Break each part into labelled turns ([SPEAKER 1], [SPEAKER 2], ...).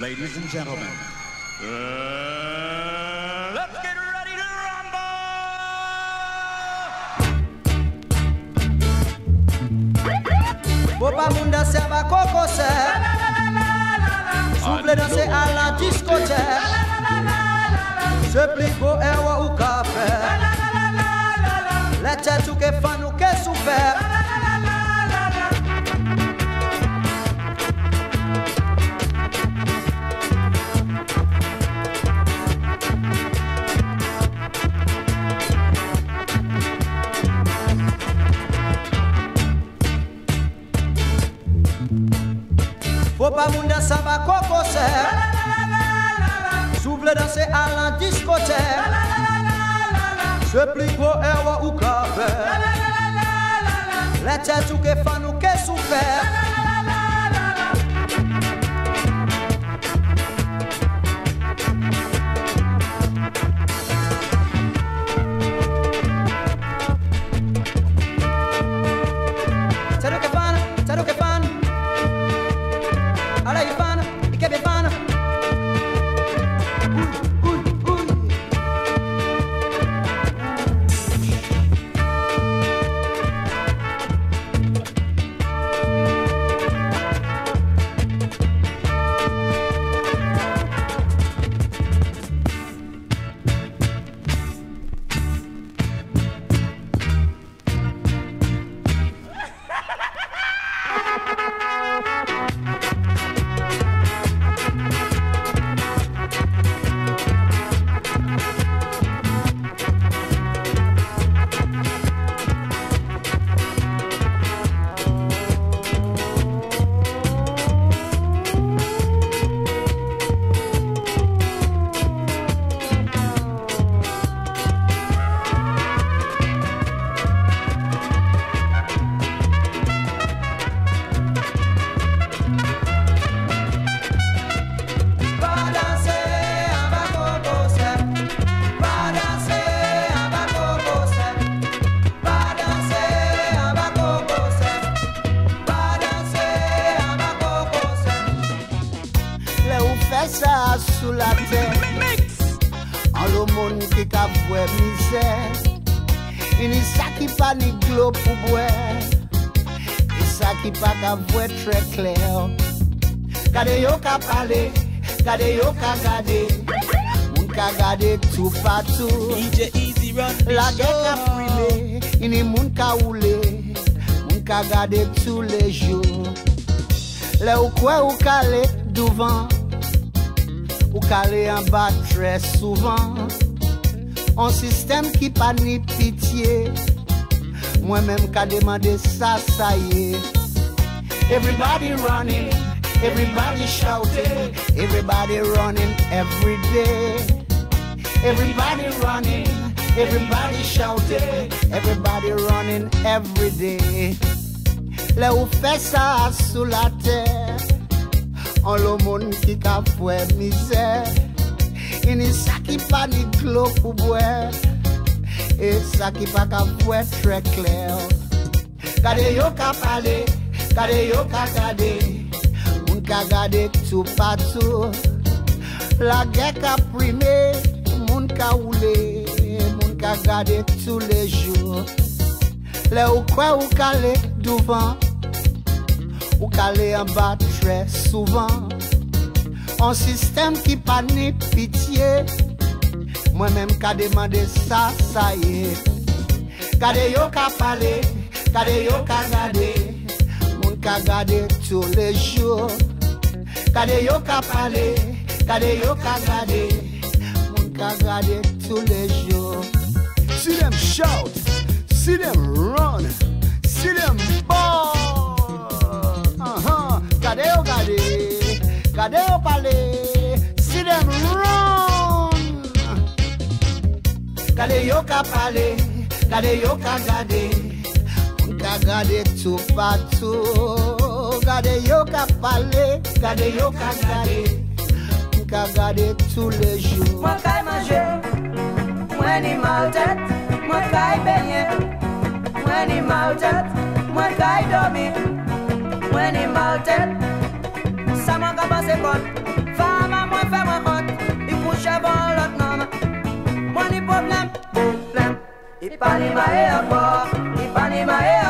[SPEAKER 1] Ladies and gentlemen, uh, let's get ready to rumble!
[SPEAKER 2] Boba munda serva coco se Souple danser à la discothèque Se. Plico ewa ou café Les têtes ou que fan ou que souffert Kopa moun dan samba kokose Souple dan se alan diskote Se pli gwo ewa ou kabe Le tè tou ke fan ou
[SPEAKER 3] ke soufer ka gade, moun ka gade tou patou
[SPEAKER 4] DJ Easy run the
[SPEAKER 3] La gen ka prile, ini moun ka oule, moun ka gade tou le jou Le ou kwe ou kale douvan, ou kale an ba tre souvan. An sistem ki pa ni pitiye, mwen menm ka demande sa saye Everybody running. Everybody shouting Everybody running every day Everybody running, everybody shouting, everybody running every day. Le ou fè sa sou la terre, an lo moun ki ka fwe mizè. Ini sa ki pa ni glo pou bwe, e sa ki pa ka fwe. Gade yo ka pale, gade yo ka moun ka gade tou patou La gen ka prime, moun ka oule Moun ka gade tou le jou Le ou kwe ou kale douvan Ou kale an ba tre souvan An sistem ki pa ni pitiye Mwen menm ka demande sa sa ye Kade yo ka pale, kade yo ka gade. Moun ka gade tou le jou Gade yo ka pale, gade yo ka gade, moun ka gade tou le jou.
[SPEAKER 5] See them shout, see them run, see them ball. Uh-huh.
[SPEAKER 3] Gade yo gade, gade yo pale, see them run. Gade yo ka pale, gade yo ka gade, moun ka gade tou patou gade yo ka pale, gade yo ka gade, ka gade tou le jou.
[SPEAKER 2] Mwen kay manje, mwen ni mwen kay benye, mwen ni mwen kay domi, mwen ni. Sa mwen ka pase pot, fama mwen fe mwen hot, i kouche bon lot nom. Mwen ni problem, problem, i pa ni ma e i pa ni ma e.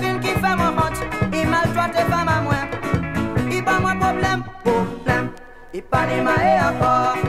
[SPEAKER 2] vin ki fè mwen hot, i maltrate fè mwen mwen. I pa mwen problem, problem, i pa ni ma e akor.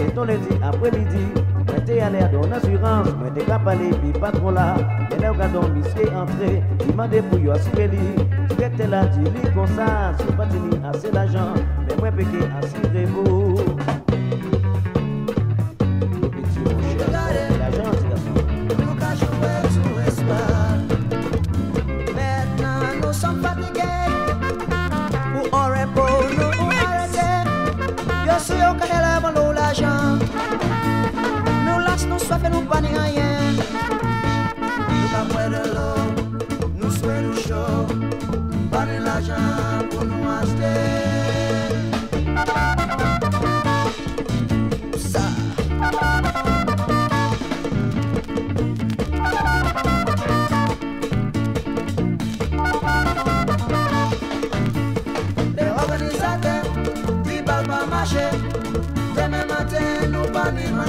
[SPEAKER 6] Se ton ledi apremidi Mwen te alè adon asurans Mwen te kap ale pi patron la Mwen lè ou gadon biske entre Di mande pou yo aspe li Spek te la di li konsa Sou pati ni ase l'ajan Mwen mwen peke asire vou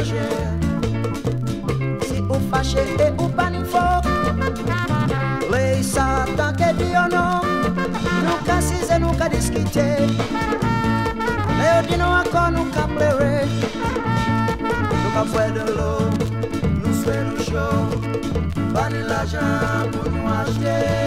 [SPEAKER 6] proje Si ou fache e ou
[SPEAKER 2] panifo Lei sa tanke di ono Nou ka size, nou ka diskite Lei ou di nou akon, nou ka plere Nou ka fwe de lo Nou fwe nou show Bani la jan pou nou achete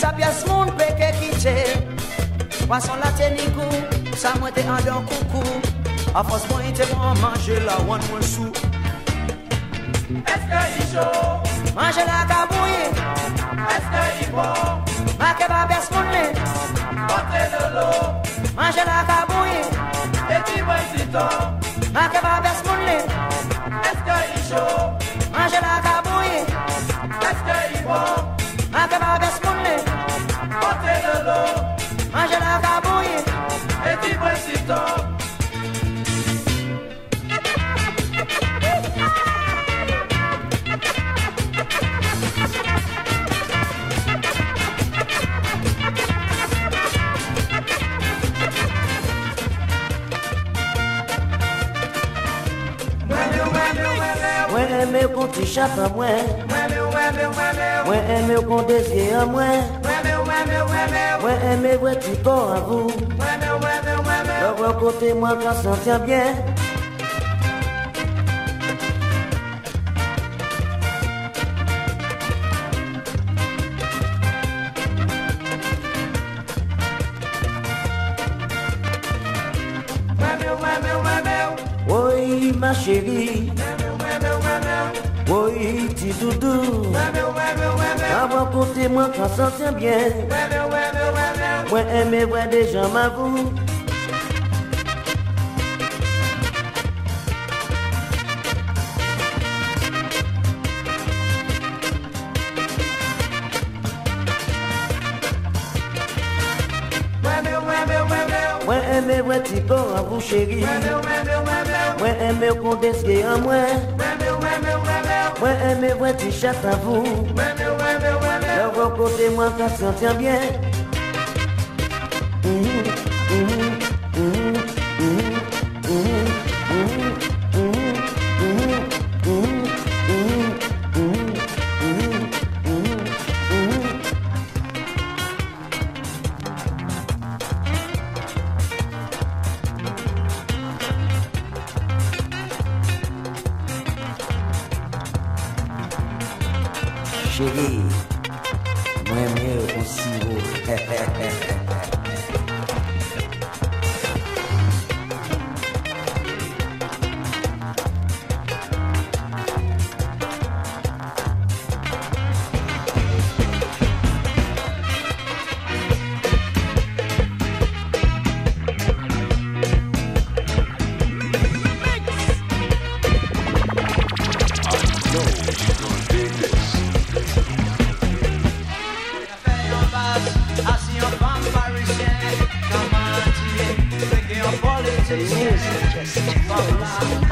[SPEAKER 2] Sapyas moun peke kiche Wanson la tenikou Sa mwen te andan koukou A fos mwen ite mwen manje la wan mwen
[SPEAKER 7] sou. Eske di chou
[SPEAKER 2] Manje la kabouye
[SPEAKER 7] Eske di bon
[SPEAKER 2] Make babes moun me
[SPEAKER 7] Bote de lo.
[SPEAKER 2] Manje la kabouye
[SPEAKER 7] Eti
[SPEAKER 2] mwen zito Make babes moun
[SPEAKER 7] me Eske di chou
[SPEAKER 2] Manje la kabouye
[SPEAKER 7] Eske di bon
[SPEAKER 2] Make babes moun
[SPEAKER 7] me Bote lolo,
[SPEAKER 2] manje la kabouye,
[SPEAKER 7] eti presito
[SPEAKER 6] Mwen eme kon ti chapa mwen. Mwen eme kon desye mwen. Ouais, aimez, ouais, tu à vous. De votre côté, moi, ça s'en tient bien. c'est moi qu'on s'entend bien. Moi aimer voir des gens m'avoue. Moi aimer voir tes corps à vous chérie. Moi aimer qu'on
[SPEAKER 2] desquille en moi. Moi aimer voir tes chattes à vous. Mwen bon kote mwen ta sentyen byen the music just follows.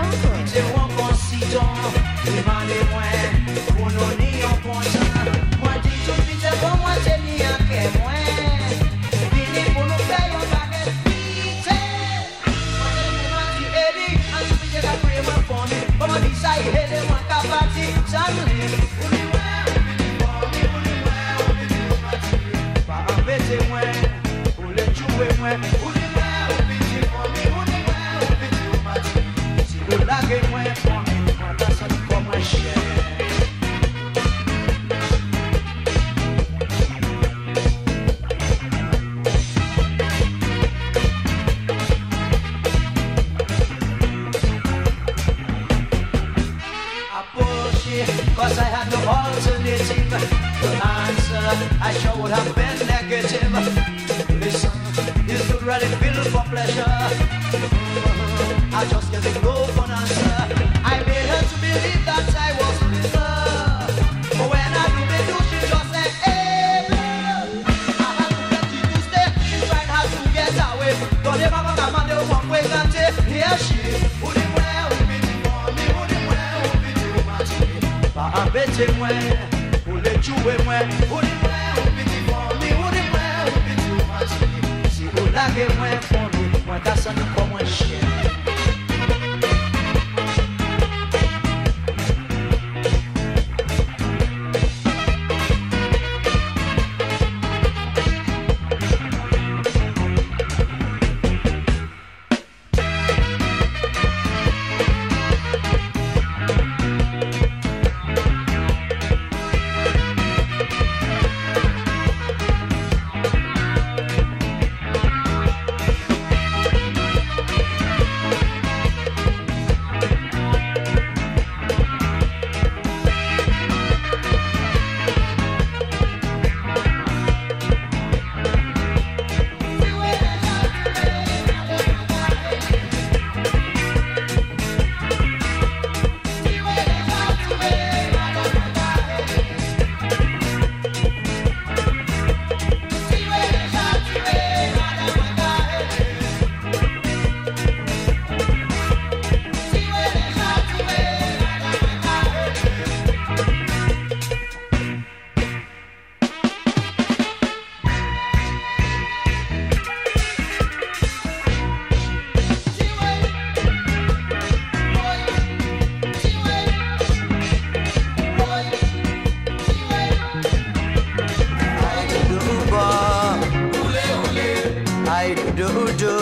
[SPEAKER 2] Ai do do do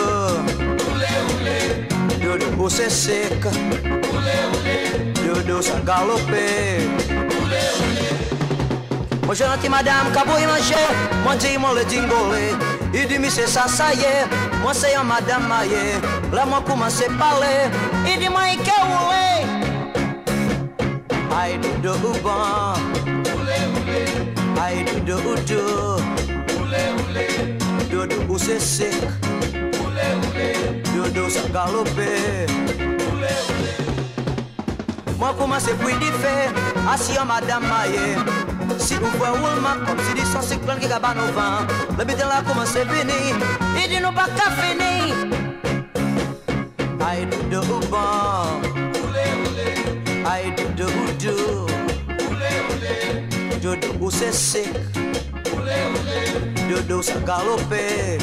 [SPEAKER 2] do você seca do do sans galoper Moi gentil madame kabouille manger Moi dis moi le dingolé Il dit mais c'est ça ça y est Moi c'est un madame maillé Là moi commence à parler Il dit moi que ouais Ai do do bon Ai do do do Dodo você seca Dodo sans galoper Moi commence à puis de faire Assis en madame maillé Si vous voyez Woolman comme si dit son cycle qui cabane au vent Le bidon là commence à venir Il dit nous pas qu'à finir. Aïe do do bon? Aïe do do do Dodo você seca Dodo sans galoper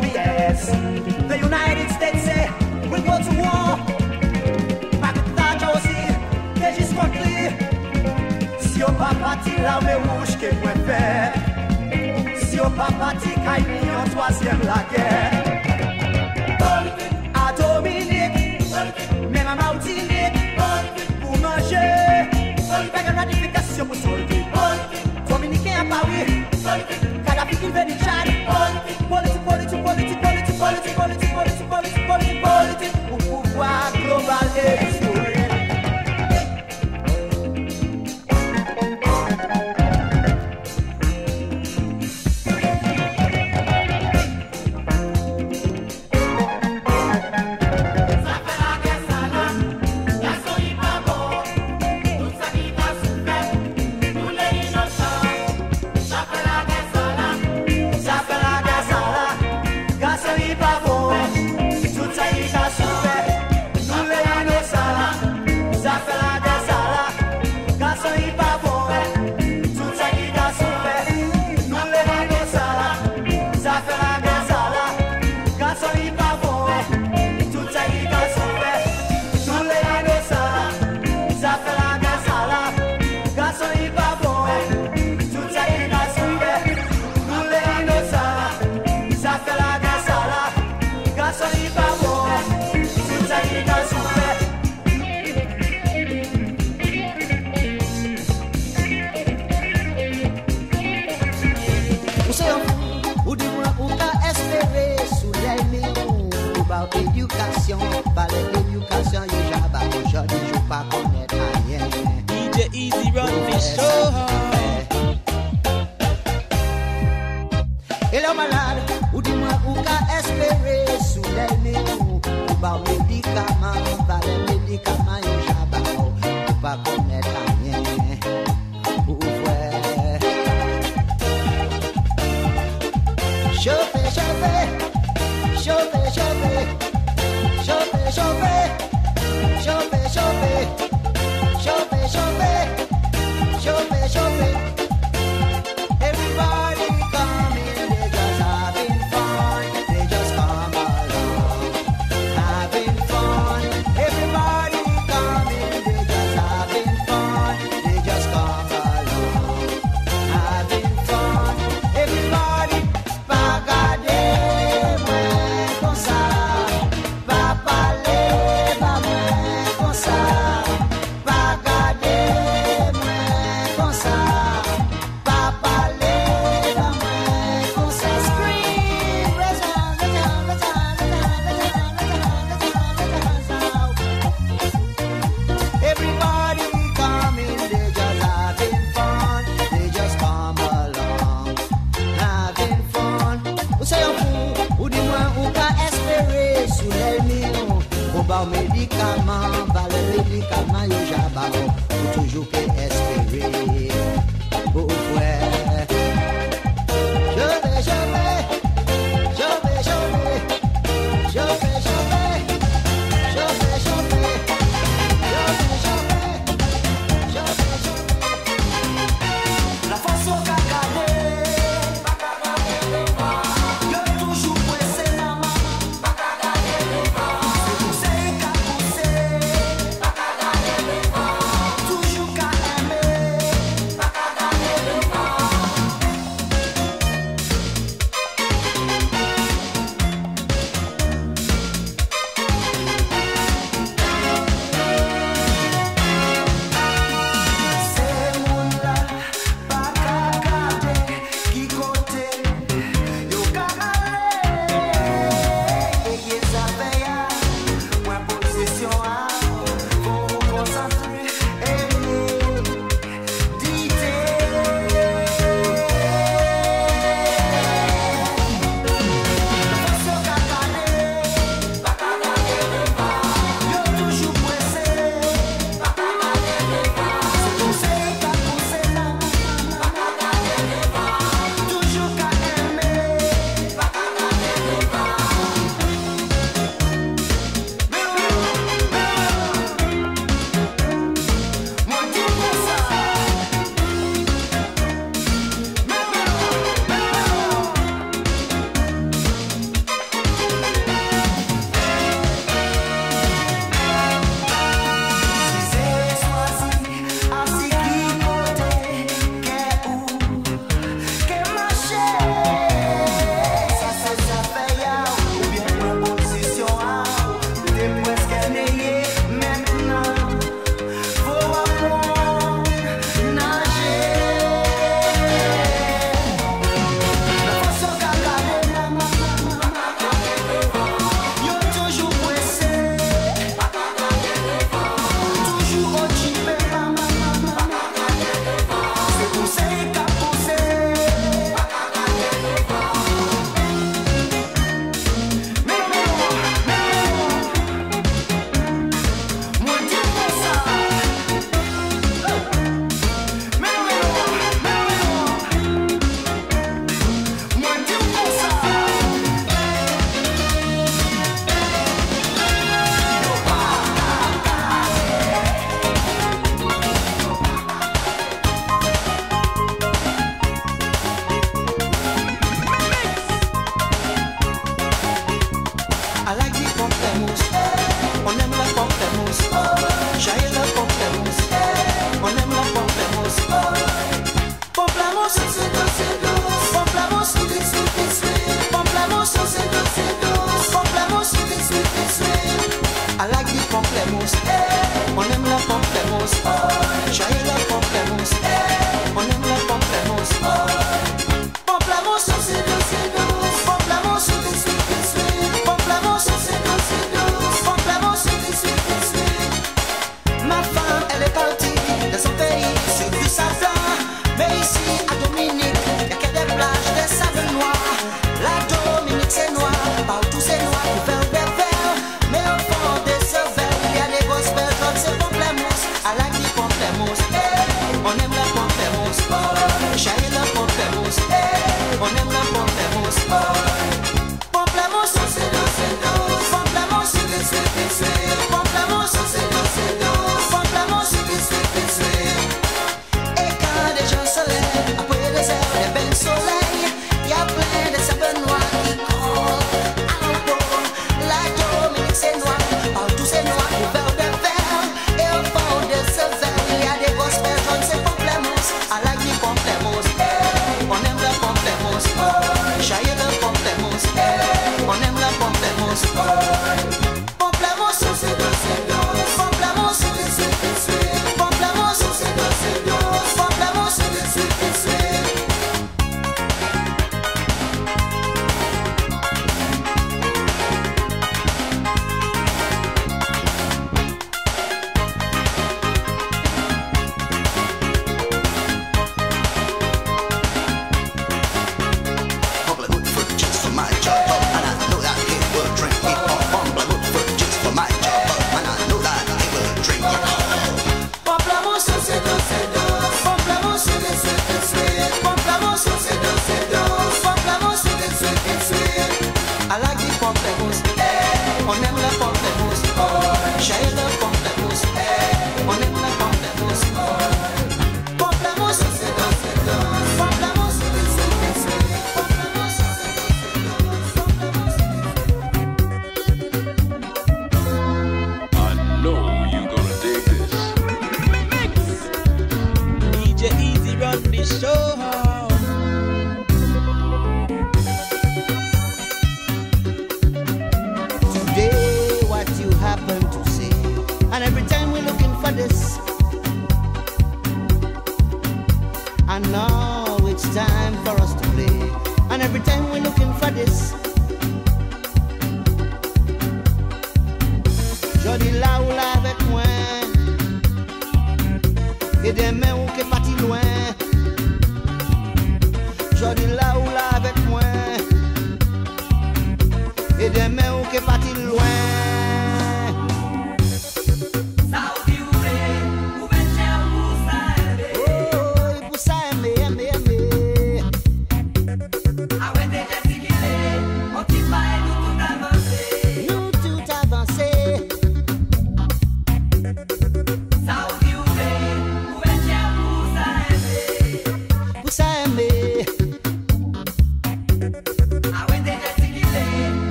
[SPEAKER 2] The
[SPEAKER 7] United States eh, will go to war. Ma kuta josi, just jis kontli. Si
[SPEAKER 8] yo pa
[SPEAKER 3] la me wouj ke fe. Si yo pa pati kay mi yon toasyem la
[SPEAKER 9] gè. A Dominique, men a Martinique, pou
[SPEAKER 2] manje. Fèk an
[SPEAKER 7] ratifikasyon pou soldi. Dominique a Paris, Kadhafi ki veni Chad.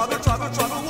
[SPEAKER 7] trouble, trouble, trouble.